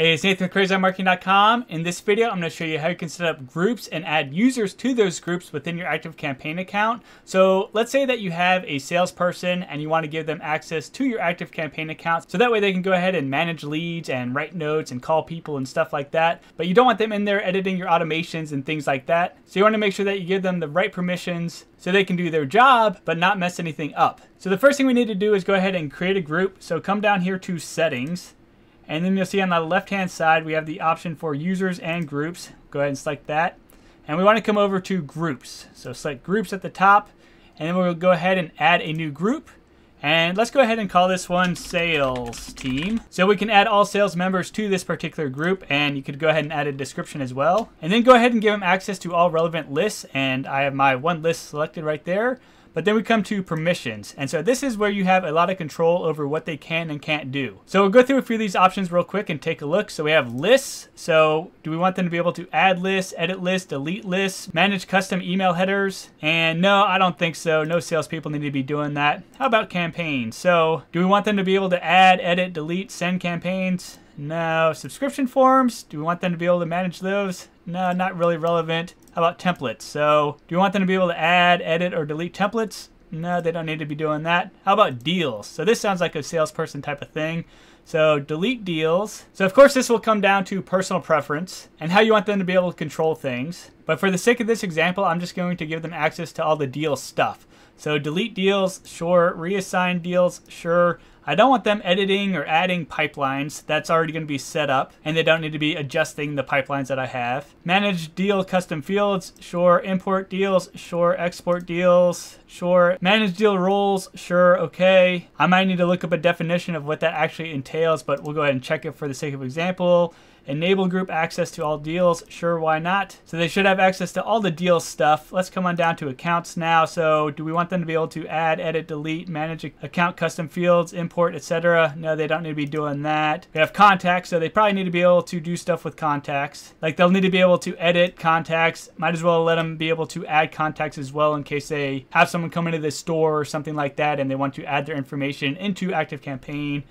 Hey, it's Nathan with CrazyEyeMarketing.com. In this video, I'm going to show you how you can set up groups and add users to those groups within your ActiveCampaign account. So let's say that you have a salesperson and you want to give them access to your ActiveCampaign account so that way they can go ahead and manage leads and write notes and call people and stuff like that. But you don't want them in there editing your automations and things like that. So you want to make sure that you give them the right permissions so they can do their job but not mess anything up. So the first thing we need to do is go ahead and create a group. So come down here to settings and then you'll see on the left-hand side, we have the option for users and groups. Go ahead and select that. And we want to come over to groups. So select groups at the top, and then we'll go ahead and add a new group. And let's go ahead and call this one sales team. So we can add all sales members to this particular group and you could go ahead and add a description as well. And then go ahead and give them access to all relevant lists. And I have my one list selected right there. But then we come to permissions. And so this is where you have a lot of control over what they can and can't do. So we'll go through a few of these options real quick and take a look. So we have lists. So do we want them to be able to add lists, edit lists, delete lists, manage custom email headers? And no, I don't think so. No salespeople need to be doing that. How about campaigns? So do we want them to be able to add, edit, delete, send campaigns? No. Subscription forms? Do we want them to be able to manage those? No, not really relevant. How about templates? So do you want them to be able to add, edit, or delete templates? No, they don't need to be doing that. How about deals? So this sounds like a salesperson type of thing. So delete deals. So of course this will come down to personal preference and how you want them to be able to control things. But for the sake of this example, I'm just going to give them access to all the deal stuff. So delete deals, sure. Reassign deals, sure. I don't want them editing or adding pipelines. That's already going to be set up, and they don't need to be adjusting the pipelines that I have. Manage deal custom fields, sure. Import deals, sure. Export deals, sure. Manage deal roles, sure. Okay. I might need to look up a definition of what that actually entails, but we'll go ahead and check it for the sake of example. Enable group access to all deals. Sure, why not? So they should have access to all the deal stuff. Let's come on down to accounts now. So do we want them to be able to add, edit, delete, manage account custom fields, import, etc.? No, they don't need to be doing that. We have contacts, so they probably need to be able to do stuff with contacts. Like they'll need to be able to edit contacts. Might as well let them be able to add contacts as well in case they have someone come into the store or something like that and they want to add their information into ActiveCampaign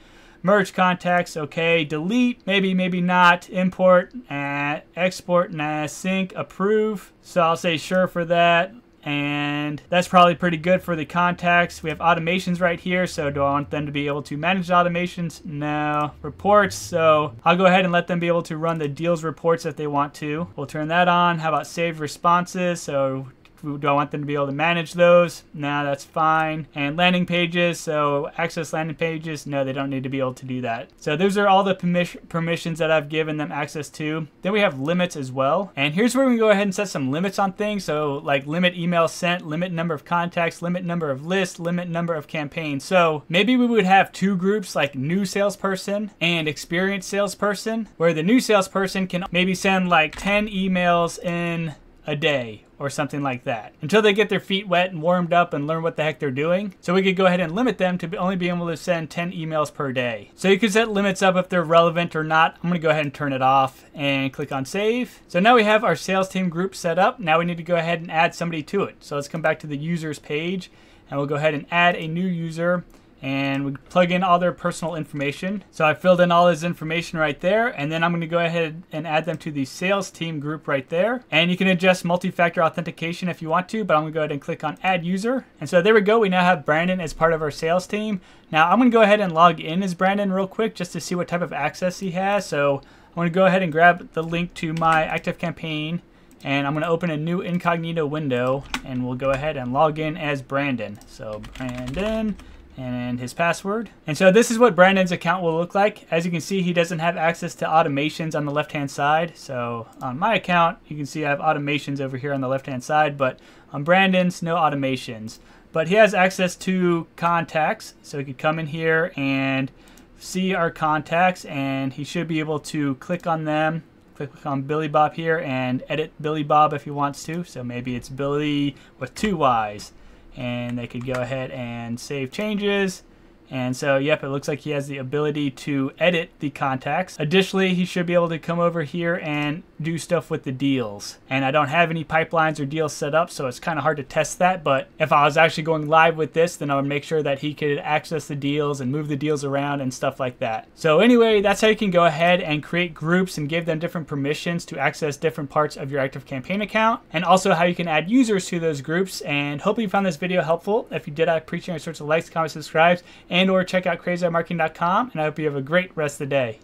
merge contacts, okay, delete, maybe, maybe not, import, uh, export, nah, sync, approve. So I'll say sure for that. And that's probably pretty good for the contacts. We have automations right here. So do I want them to be able to manage automations? No. Reports. So I'll go ahead and let them be able to run the deals reports if they want to. We'll turn that on. How about save responses? So do I want them to be able to manage those? No, that's fine. And landing pages, so access landing pages, no, they don't need to be able to do that. So those are all the permission, permissions that I've given them access to. Then we have limits as well. And here's where we go ahead and set some limits on things. So like limit email sent, limit number of contacts, limit number of lists, limit number of campaigns. So maybe we would have two groups like new salesperson and experienced salesperson, where the new salesperson can maybe send like 10 emails in a day or something like that until they get their feet wet and warmed up and learn what the heck they're doing. So we could go ahead and limit them to only be able to send 10 emails per day. So you can set limits up if they're relevant or not. I'm going to go ahead and turn it off and click on save. So now we have our sales team group set up. Now we need to go ahead and add somebody to it. So let's come back to the users page and we'll go ahead and add a new user and we plug in all their personal information. So I filled in all his information right there, and then I'm going to go ahead and add them to the sales team group right there. And you can adjust multi-factor authentication if you want to, but I'm going to go ahead and click on add user. And so there we go. We now have Brandon as part of our sales team. Now I'm going to go ahead and log in as Brandon real quick just to see what type of access he has. So I'm going to go ahead and grab the link to my ActiveCampaign and I'm going to open a new incognito window and we'll go ahead and log in as Brandon. So Brandon and his password. And so this is what Brandon's account will look like. As you can see, he doesn't have access to automations on the left-hand side. So on my account, you can see I have automations over here on the left-hand side, but on Brandon's, no automations. But he has access to contacts, so he could come in here and see our contacts, and he should be able to click on them click on Billy Bob here and edit Billy Bob if he wants to. So maybe it's Billy with two Y's and they could go ahead and save changes And so, yep, it looks like he has the ability to edit the contacts. Additionally, he should be able to come over here and do stuff with the deals. And I don't have any pipelines or deals set up, so it's kind of hard to test that. But if I was actually going live with this, then I would make sure that he could access the deals and move the deals around and stuff like that. So anyway, that's how you can go ahead and create groups and give them different permissions to access different parts of your Active Campaign account. And also how you can add users to those groups. And hopefully you found this video helpful. If you did, I appreciate your sorts of likes, comments, subscribes, and or check out crazymarketing.com. And I hope you have a great rest of the day.